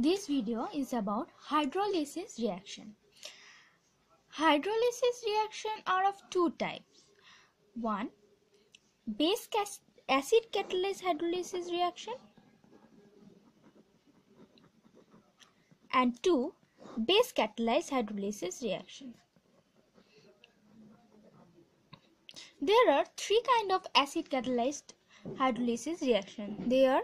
This video is about hydrolysis reaction. Hydrolysis reaction are of two types. One, base acid catalyzed hydrolysis reaction and two, base catalyzed hydrolysis reaction. There are three kind of acid catalyzed hydrolysis reaction. They are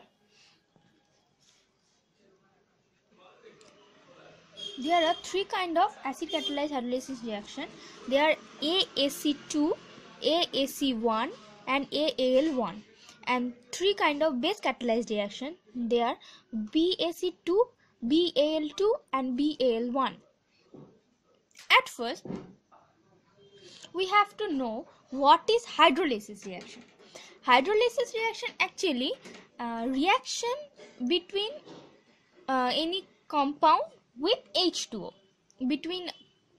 there are three kind of acid catalyzed hydrolysis reaction. They are AAC2 AAC1 and AAL1 and three kind of base catalyzed reaction they are BAC2 BAL2 and BAL1 at first we have to know what is hydrolysis reaction. Hydrolysis reaction actually uh, reaction between uh, any compound with H2O between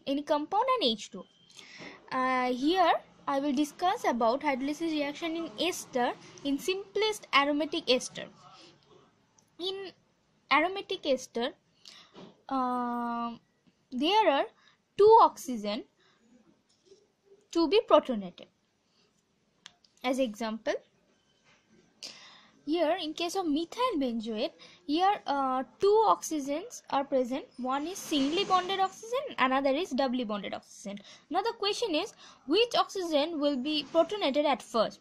any compound and H2O. Uh, here I will discuss about hydrolysis reaction in ester in simplest aromatic ester. In aromatic ester, uh, there are two oxygen to be protonated. As example, here in case of methyl benzoate here uh, two oxygens are present. One is singly bonded oxygen another is doubly bonded oxygen. Now the question is which oxygen will be protonated at first?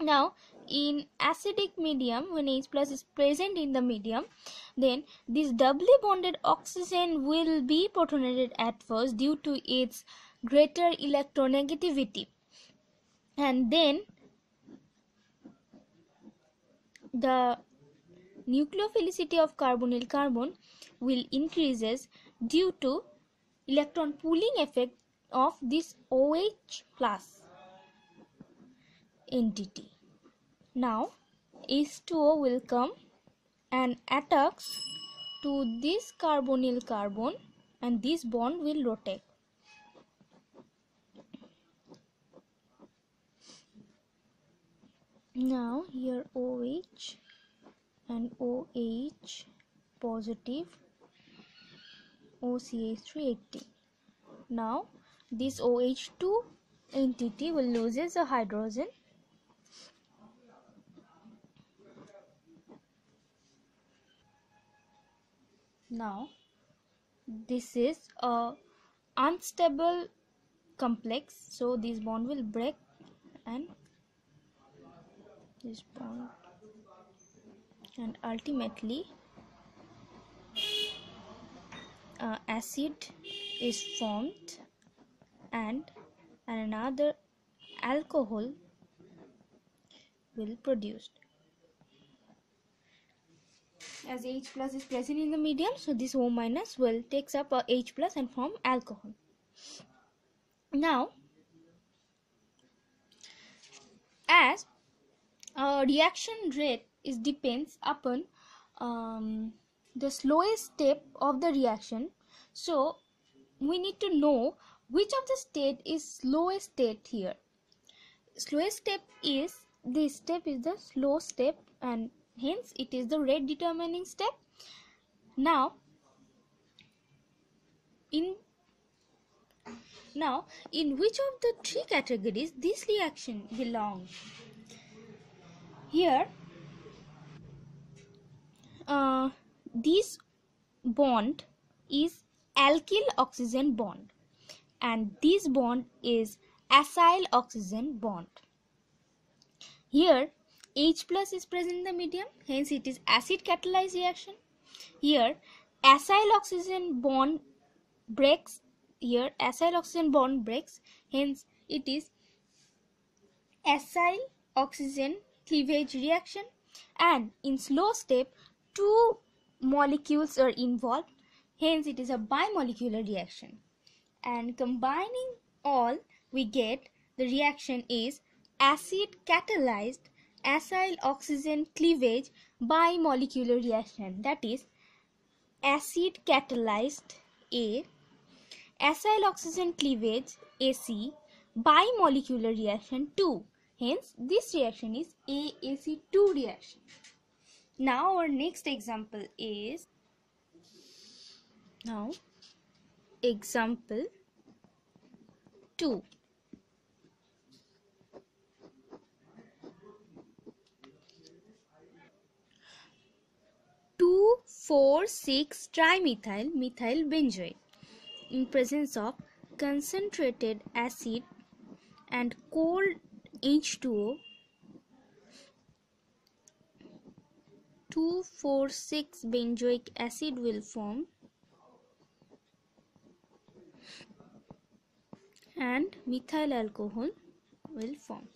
Now in acidic medium when H plus is present in the medium then this doubly bonded oxygen will be protonated at first due to its greater electronegativity. And then the nucleophilicity of carbonyl carbon will increases due to electron pulling effect of this OH plus entity. Now H2O will come and attacks to this carbonyl carbon and this bond will rotate. Now here OH and OH positive OCH380 now this OH2 entity will loses a hydrogen. Now this is a unstable complex so this bond will break and this bond and ultimately uh, acid is formed and another alcohol will produced as H plus is present in the medium so this O minus will takes up a H plus and form alcohol. Now as uh, reaction rate is depends upon um, the slowest step of the reaction. So we need to know which of the state is slowest state here. Slowest step is this step is the slow step and hence it is the rate determining step. Now in now in which of the three categories this reaction belongs here uh, this bond is alkyl oxygen bond and this bond is acyl oxygen bond. Here H plus is present in the medium hence it is acid catalyzed reaction. Here acyl oxygen bond breaks here acyl oxygen bond breaks hence it is acyl oxygen cleavage reaction. And in slow step two molecules are involved. Hence it is a bimolecular reaction. And combining all we get the reaction is acid catalyzed acyl oxygen cleavage bimolecular reaction. That is acid catalyzed A acyl oxygen cleavage AC bimolecular reaction 2 Hence, this reaction is AAC2 reaction. Now, our next example is now example 2 two four six trimethyl methyl benzoate in presence of concentrated acid and cold H2O 2,4,6 benzoic acid will form. And methyl alcohol will form.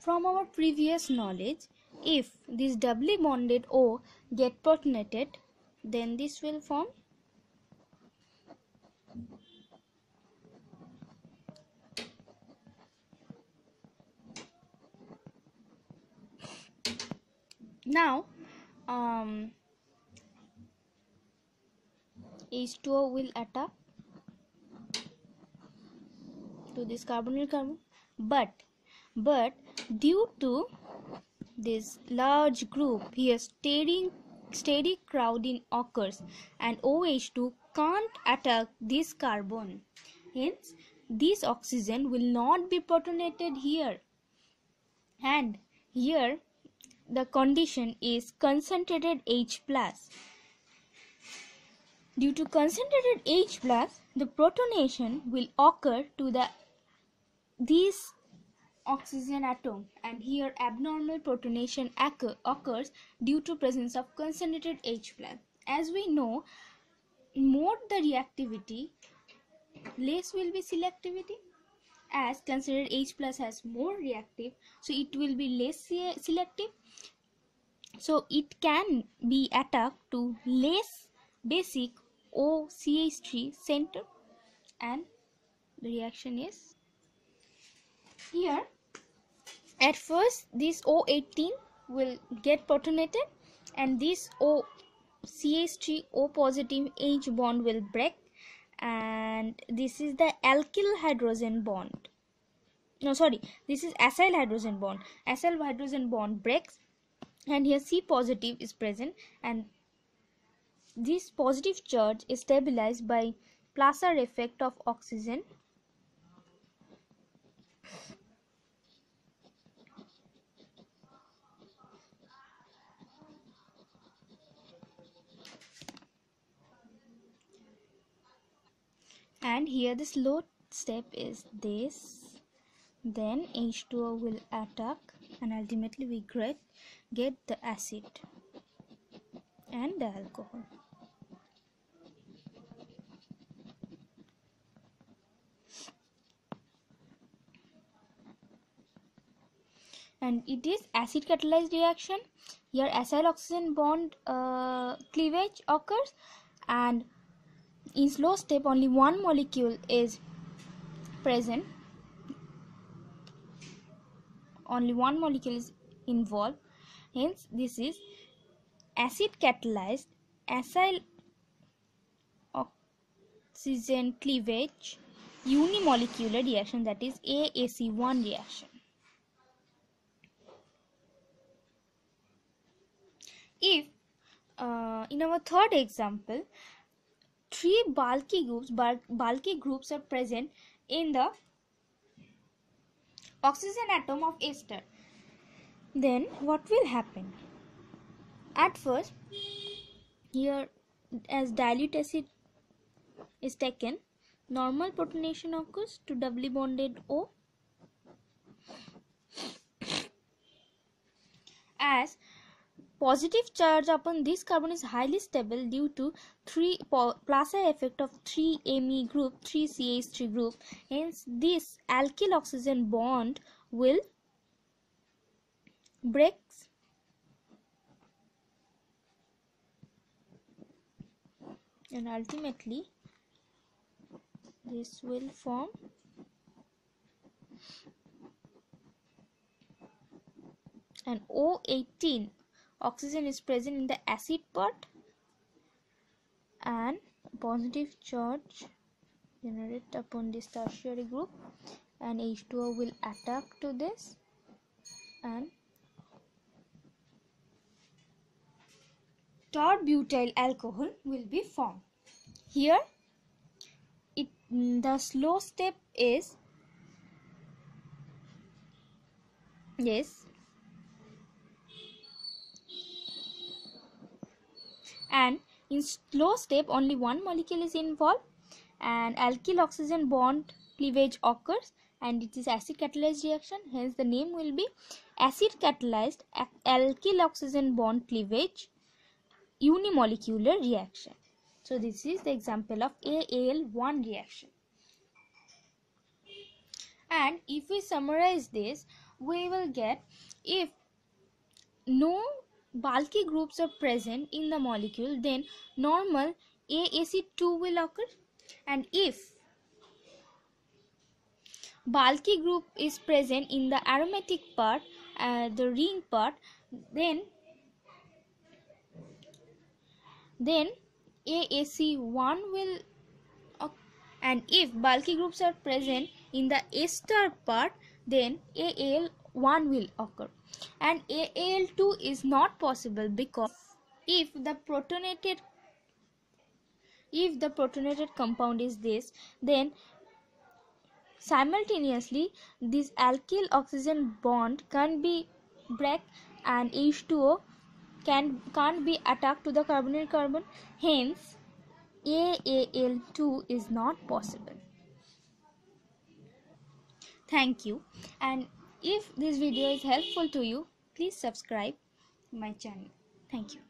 From our previous knowledge, if this doubly bonded O get protonated, then this will form now um, H2O will attack to this carbonyl carbon. But but due to this large group here steric steric crowding occurs and OH2 can't attack this carbon. Hence this oxygen will not be protonated here. And here the condition is concentrated H plus. Due to concentrated H plus, the protonation will occur to the this oxygen atom and here abnormal protonation occur, occurs due to presence of concentrated H plus. As we know, more the reactivity, less will be selectivity as considered H plus has more reactive so it will be less selective. So it can be attacked to less basic OCH3 center and the reaction is here. At first this O18 will get protonated and this O CH3 O positive H bond will break and this is the alkyl hydrogen bond. No sorry this is acyl hydrogen bond. Acyl hydrogen bond breaks and here C positive is present and this positive charge is stabilized by Placer effect of oxygen and here the slow step is this then H2O will attack and ultimately we get, get the acid and the alcohol. and it is acid catalyzed reaction here acyl oxygen bond uh, cleavage occurs and in slow step only one molecule is present. Only one molecule is involved. Hence this is acid catalyzed acyl oxygen cleavage unimolecular reaction that is AAC1 reaction. If uh, in our third example three bulky groups bulky groups are present in the oxygen atom of ester then what will happen? At first here as dilute acid is taken normal protonation occurs to doubly bonded O as Positive charge upon this carbon is highly stable due to 3 Placer effect of 3 Me group, 3 CH3 group. Hence, this alkyl oxygen bond will break and ultimately this will form an O18 oxygen is present in the acid part and positive charge generate upon this tertiary group and H2O will attack to this and tert-butyl alcohol will be formed. Here, it the slow step is yes and in slow step only one molecule is involved. And alkyl oxygen bond cleavage occurs and it is acid catalyzed reaction. Hence the name will be acid catalyzed alkyl oxygen bond cleavage unimolecular reaction. So this is the example of AAL1 reaction. And if we summarize this we will get if no bulky groups are present in the molecule then normal AAC2 will occur and if bulky group is present in the aromatic part uh, the ring part then then AAC1 will occur. and if bulky groups are present in the ester part then AL1 will occur and AAL2 is not possible because if the protonated if the protonated compound is this then simultaneously this alkyl oxygen bond can be break and H2O can can't be attacked to the carbonyl carbon. Hence AAL2 is not possible. Thank you. And if this video is helpful to you please subscribe my channel. Thank you